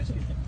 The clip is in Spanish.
es que